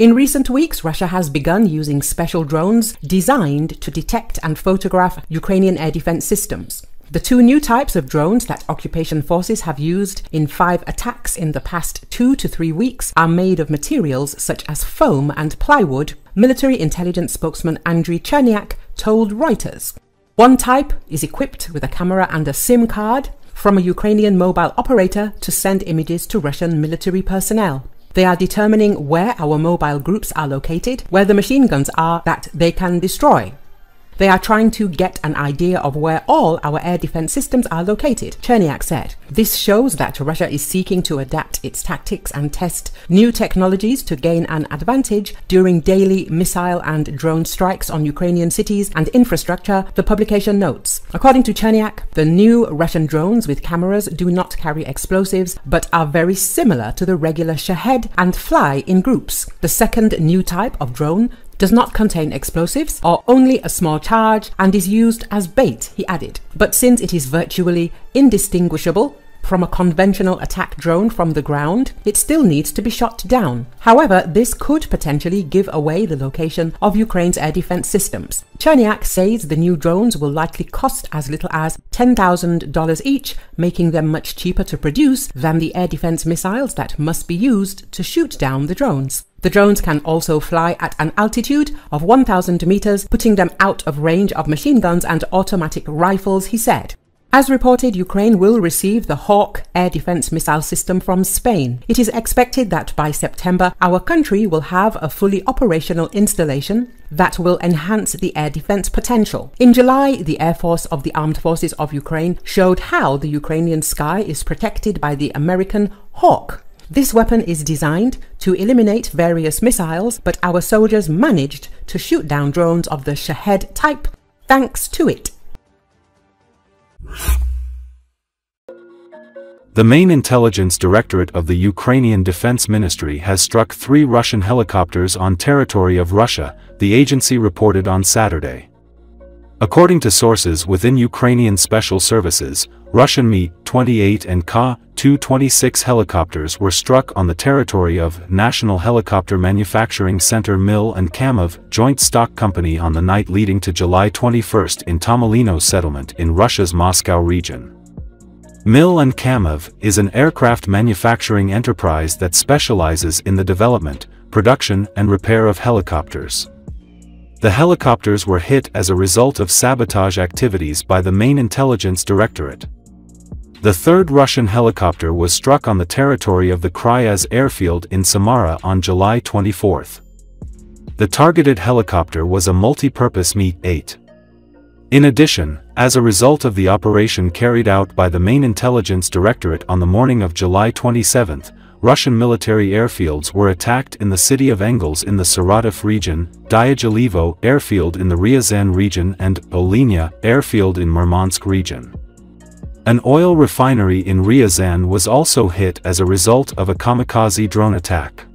In recent weeks, Russia has begun using special drones designed to detect and photograph Ukrainian air defense systems. The two new types of drones that occupation forces have used in five attacks in the past two to three weeks are made of materials such as foam and plywood, military intelligence spokesman Andriy Cherniak told Reuters. One type is equipped with a camera and a SIM card from a Ukrainian mobile operator to send images to Russian military personnel. They are determining where our mobile groups are located, where the machine guns are that they can destroy. They are trying to get an idea of where all our air defense systems are located, Cherniak said. This shows that Russia is seeking to adapt its tactics and test new technologies to gain an advantage during daily missile and drone strikes on Ukrainian cities and infrastructure, the publication notes. According to Cherniak, the new Russian drones with cameras do not carry explosives but are very similar to the regular Shahed and fly in groups. The second new type of drone does not contain explosives or only a small charge and is used as bait, he added. But since it is virtually indistinguishable from a conventional attack drone from the ground, it still needs to be shot down. However, this could potentially give away the location of Ukraine's air defense systems. Cherniak says the new drones will likely cost as little as $10,000 each, making them much cheaper to produce than the air defense missiles that must be used to shoot down the drones. The drones can also fly at an altitude of 1,000 meters, putting them out of range of machine guns and automatic rifles, he said. As reported, Ukraine will receive the Hawk air defense missile system from Spain. It is expected that by September, our country will have a fully operational installation that will enhance the air defense potential. In July, the Air Force of the Armed Forces of Ukraine showed how the Ukrainian sky is protected by the American Hawk. This weapon is designed to eliminate various missiles, but our soldiers managed to shoot down drones of the Shahed type thanks to it. The main intelligence directorate of the Ukrainian Defense Ministry has struck three Russian helicopters on territory of Russia, the agency reported on Saturday. According to sources within Ukrainian special services, Russian Mi-28 and Ka-226 helicopters were struck on the territory of National Helicopter Manufacturing Center Mil and Kamov joint stock company on the night leading to July 21 in Tomilino settlement in Russia's Moscow region. Mil and Kamov is an aircraft manufacturing enterprise that specializes in the development, production and repair of helicopters. The helicopters were hit as a result of sabotage activities by the main intelligence directorate. The third Russian helicopter was struck on the territory of the Kryazh airfield in Samara on July 24. The targeted helicopter was a multi-purpose Mi-8. In addition, as a result of the operation carried out by the main intelligence directorate on the morning of July 27, Russian military airfields were attacked in the city of Engels in the Saratov region, Dyagilevo airfield in the Ryazan region and Olenya airfield in Murmansk region. An oil refinery in Ryazan was also hit as a result of a kamikaze drone attack.